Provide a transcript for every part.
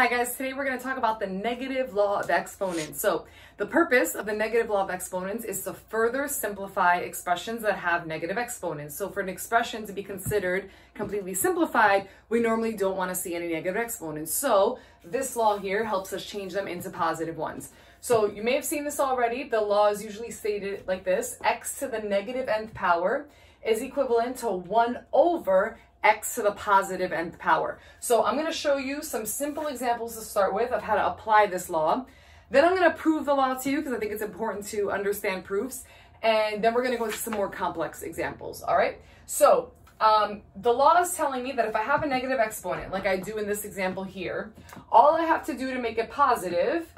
Hi guys, today we're going to talk about the negative law of exponents. So the purpose of the negative law of exponents is to further simplify expressions that have negative exponents. So for an expression to be considered completely simplified, we normally don't want to see any negative exponents. So this law here helps us change them into positive ones. So you may have seen this already. The law is usually stated like this. x to the negative nth power is equivalent to 1 over x to the positive nth power. So I'm going to show you some simple examples to start with of how to apply this law. Then I'm going to prove the law to you because I think it's important to understand proofs. And then we're going to go into some more complex examples. All right. So um, the law is telling me that if I have a negative exponent, like I do in this example here, all I have to do to make it positive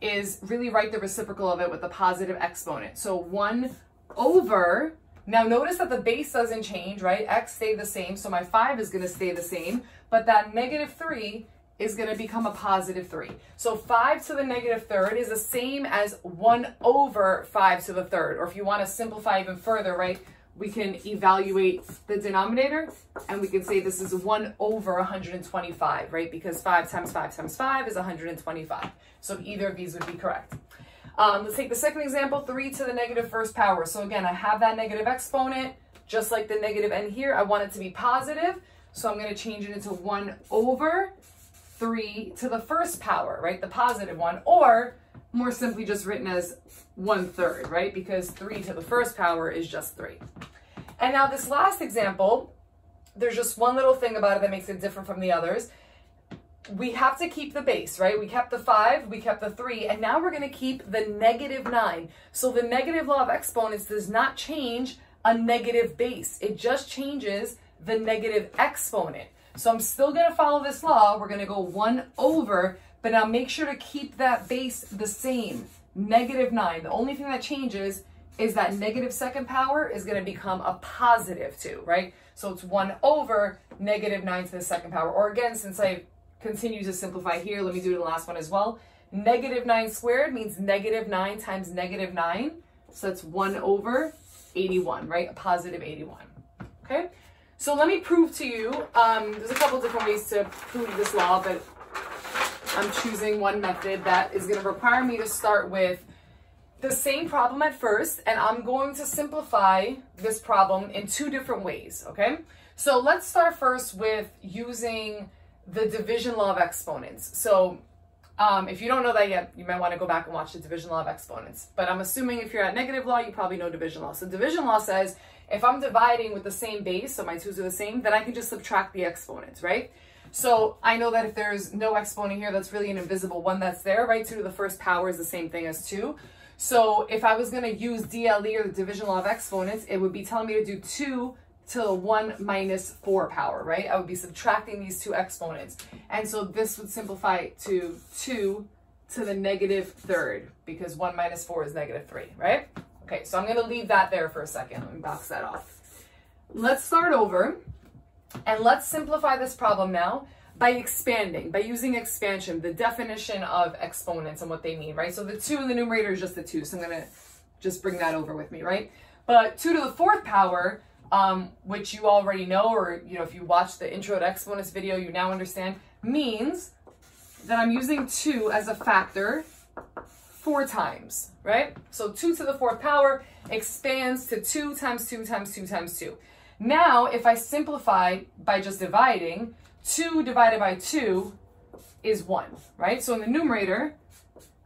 is really write the reciprocal of it with the positive exponent. So 1 over now notice that the base doesn't change, right? X stayed the same, so my 5 is going to stay the same, but that negative 3 is going to become a positive 3. So 5 to the negative third is the same as 1 over 5 to the third. Or if you want to simplify even further, right, we can evaluate the denominator and we can say this is 1 over 125, right? Because 5 times 5 times 5 is 125. So either of these would be correct. Um, let's take the second example, 3 to the negative first power. So again, I have that negative exponent, just like the negative n here. I want it to be positive, so I'm going to change it into 1 over 3 to the first power, right? The positive one, or more simply just written as 1 third, right? Because 3 to the first power is just 3. And now this last example, there's just one little thing about it that makes it different from the others we have to keep the base, right? We kept the 5, we kept the 3, and now we're going to keep the negative 9. So the negative law of exponents does not change a negative base. It just changes the negative exponent. So I'm still going to follow this law. We're going to go 1 over, but now make sure to keep that base the same, negative 9. The only thing that changes is that negative second power is going to become a positive 2, right? So it's 1 over negative 9 to the second power. Or again, since I continue to simplify here. Let me do the last one as well. Negative 9 squared means negative 9 times negative 9. So that's 1 over 81, right? A positive 81. Okay? So let me prove to you, um, there's a couple different ways to prove this law, but I'm choosing one method that is going to require me to start with the same problem at first, and I'm going to simplify this problem in two different ways, okay? So let's start first with using the division law of exponents. So um, if you don't know that yet, you might want to go back and watch the division law of exponents. But I'm assuming if you're at negative law, you probably know division law. So division law says if I'm dividing with the same base, so my twos are the same, then I can just subtract the exponents, right? So I know that if there's no exponent here, that's really an invisible one that's there, right? 2 to the first power is the same thing as 2. So if I was going to use DLE or the division law of exponents, it would be telling me to do 2 to the 1 minus 4 power, right? I would be subtracting these two exponents. And so this would simplify to 2 to the negative third because 1 minus 4 is negative 3, right? Okay, so I'm going to leave that there for a second. Let me box that off. Let's start over and let's simplify this problem now by expanding, by using expansion, the definition of exponents and what they mean, right? So the 2 in the numerator is just the 2, so I'm going to just bring that over with me, right? But 2 to the fourth power um, which you already know, or you know, if you watch the intro to exponents video, you now understand, means that I'm using two as a factor four times, right? So two to the fourth power expands to two times two times two times two. Now, if I simplify by just dividing, two divided by two is one, right? So in the numerator,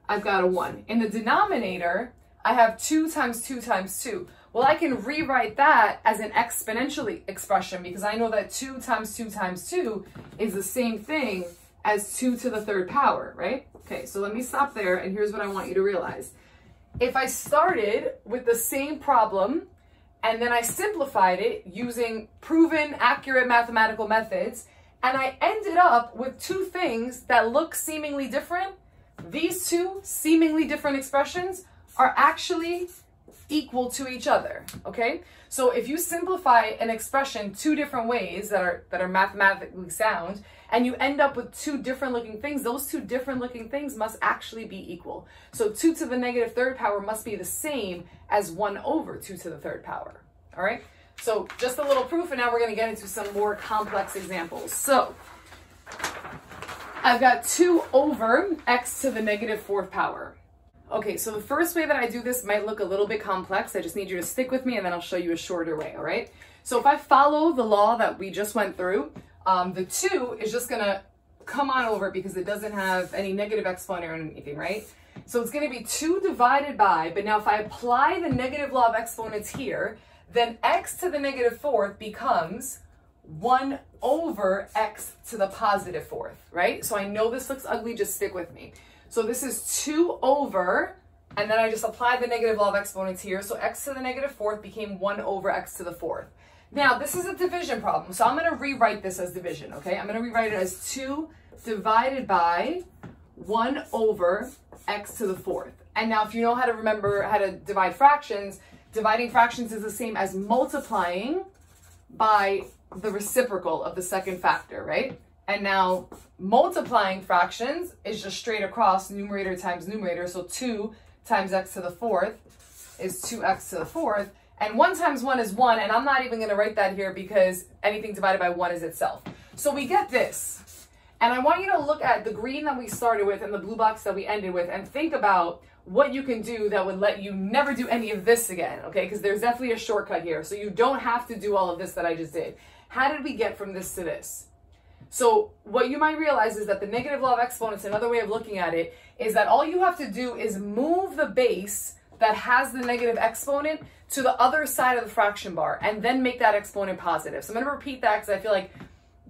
I've got a one. In the denominator, I have two times two times two. Well, I can rewrite that as an exponential expression because I know that 2 times 2 times 2 is the same thing as 2 to the third power, right? Okay, so let me stop there, and here's what I want you to realize. If I started with the same problem and then I simplified it using proven accurate mathematical methods, and I ended up with two things that look seemingly different, these two seemingly different expressions are actually equal to each other, okay? So if you simplify an expression two different ways that are that are mathematically sound and you end up with two different looking things, those two different looking things must actually be equal. So 2 to the negative third power must be the same as 1 over 2 to the third power. All right? So just a little proof and now we're going to get into some more complex examples. So I've got 2 over x to the negative fourth power. Okay, so the first way that I do this might look a little bit complex. I just need you to stick with me and then I'll show you a shorter way, all right? So if I follow the law that we just went through, um, the 2 is just to come on over because it doesn't have any negative exponent or anything, right? So it's to be 2 divided by, but now if I apply the negative law of exponents here, then x to the negative fourth becomes 1 over x to the positive fourth, right? So I know this looks ugly, just stick with me. So this is 2 over, and then I just applied the negative law of exponents here. So x to the negative fourth became 1 over x to the fourth. Now, this is a division problem, so I'm going to rewrite this as division, okay? I'm going to rewrite it as 2 divided by 1 over x to the fourth. And now if you know how to remember how to divide fractions, dividing fractions is the same as multiplying by the reciprocal of the second factor, right? And now multiplying fractions is just straight across numerator times numerator. So 2 times x to the fourth is 2x to the fourth. And 1 times 1 is 1. And I'm not even going to write that here because anything divided by 1 is itself. So we get this. And I want you to look at the green that we started with and the blue box that we ended with and think about what you can do that would let you never do any of this again, okay? Because there's definitely a shortcut here. So you don't have to do all of this that I just did. How did we get from this to this? So what you might realize is that the negative law of exponents, another way of looking at it, is that all you have to do is move the base that has the negative exponent to the other side of the fraction bar and then make that exponent positive. So I'm going to repeat that because I feel like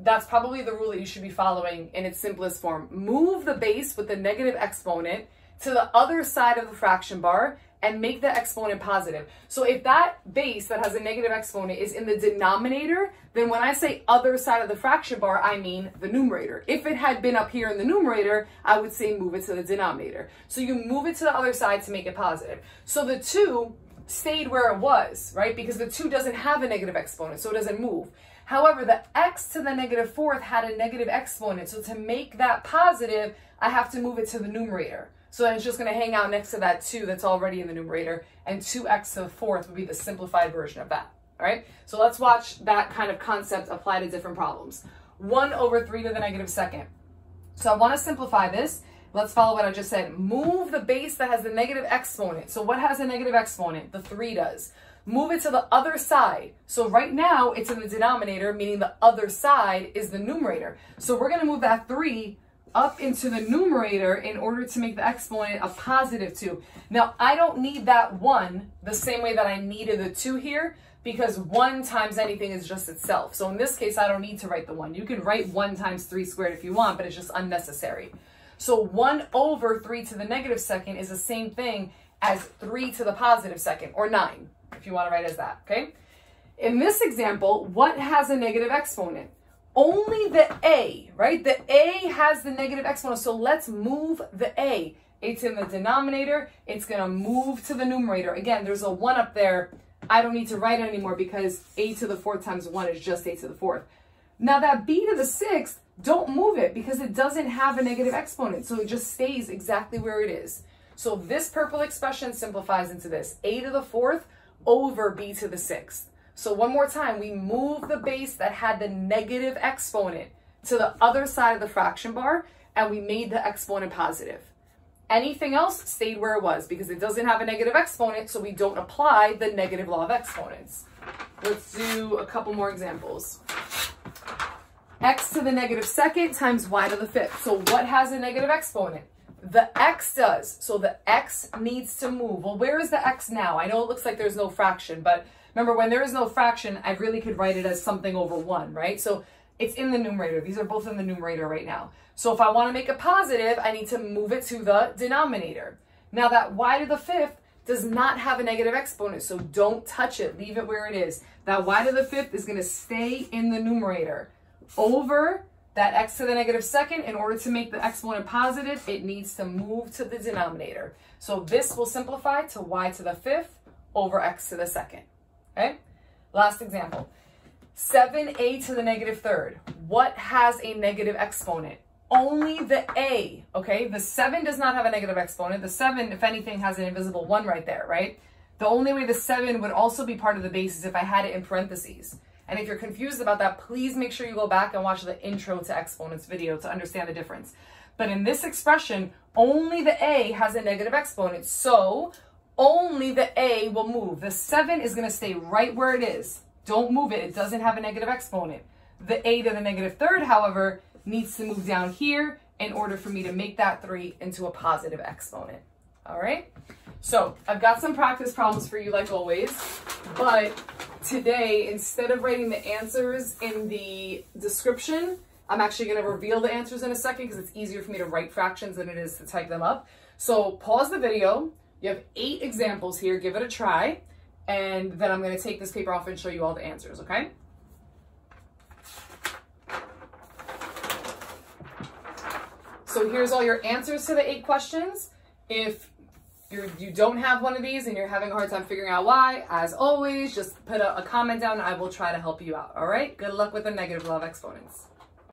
that's probably the rule that you should be following in its simplest form. Move the base with the negative exponent to the other side of the fraction bar and make the exponent positive. So if that base that has a negative exponent is in the denominator, then when I say other side of the fraction bar, I mean the numerator. If it had been up here in the numerator, I would say move it to the denominator. So you move it to the other side to make it positive. So the 2 stayed where it was, right? Because the 2 doesn't have a negative exponent, so it doesn't move. However, the x to the negative fourth had a negative exponent. So to make that positive, I have to move it to the numerator. So then it's just going to hang out next to that 2 that's already in the numerator. And 2x to the fourth would be the simplified version of that. All right, so let's watch that kind of concept apply to different problems. 1 over 3 to the negative second. So I want to simplify this. Let's follow what I just said. Move the base that has the negative exponent. So what has a negative exponent? The 3 does move it to the other side. So right now it's in the denominator, meaning the other side is the numerator. So we're going to move that 3 up into the numerator in order to make the exponent a positive 2. Now, I don't need that 1 the same way that I needed the 2 here because 1 times anything is just itself. So in this case, I don't need to write the 1. You can write 1 times 3 squared if you want, but it's just unnecessary. So 1 over 3 to the negative second is the same thing as 3 to the positive second, or 9 if you want to write as that, okay? In this example, what has a negative exponent? Only the a, right? The a has the negative exponent, so let's move the a. It's in the denominator, it's going to move to the numerator. Again, there's a 1 up there. I don't need to write it anymore because a to the fourth times 1 is just a to the fourth. Now that b to the sixth, don't move it because it doesn't have a negative exponent, so it just stays exactly where it is. So this purple expression simplifies into this. a to the fourth over b to the sixth. So one more time, we move the base that had the negative exponent to the other side of the fraction bar, and we made the exponent positive. Anything else stayed where it was because it doesn't have a negative exponent, so we don't apply the negative law of exponents. Let's do a couple more examples. x to the negative second times y to the fifth. So what has a negative exponent? The x does. So the x needs to move. Well, where is the x now? I know it looks like there's no fraction, but remember when there is no fraction, I really could write it as something over 1, right? So it's in the numerator. These are both in the numerator right now. So if I want to make a positive, I need to move it to the denominator. Now that y to the fifth does not have a negative exponent, so don't touch it. Leave it where it is. That y to the fifth is going to stay in the numerator over that x to the negative second, in order to make the exponent positive, it needs to move to the denominator. So this will simplify to y to the fifth over x to the second. Okay? Last example. 7a to the negative third. What has a negative exponent? Only the a, okay? The 7 does not have a negative exponent. The 7, if anything, has an invisible 1 right there, right? The only way the 7 would also be part of the base is if I had it in parentheses. And if you're confused about that, please make sure you go back and watch the intro to exponents video to understand the difference. But in this expression, only the a has a negative exponent. So only the a will move. The 7 is going to stay right where it is. Don't move it. It doesn't have a negative exponent. The a to the negative third, however, needs to move down here in order for me to make that 3 into a positive exponent. All right? So I've got some practice problems for you like always, but today, instead of writing the answers in the description, I'm actually going to reveal the answers in a second because it's easier for me to write fractions than it is to type them up. So pause the video. You have eight examples here. Give it a try. And then I'm going to take this paper off and show you all the answers, okay? So here's all your answers to the eight questions. If you're, you don't have one of these and you're having a hard time figuring out why, as always, just put a, a comment down and I will try to help you out, all right? Good luck with the negative law of exponents.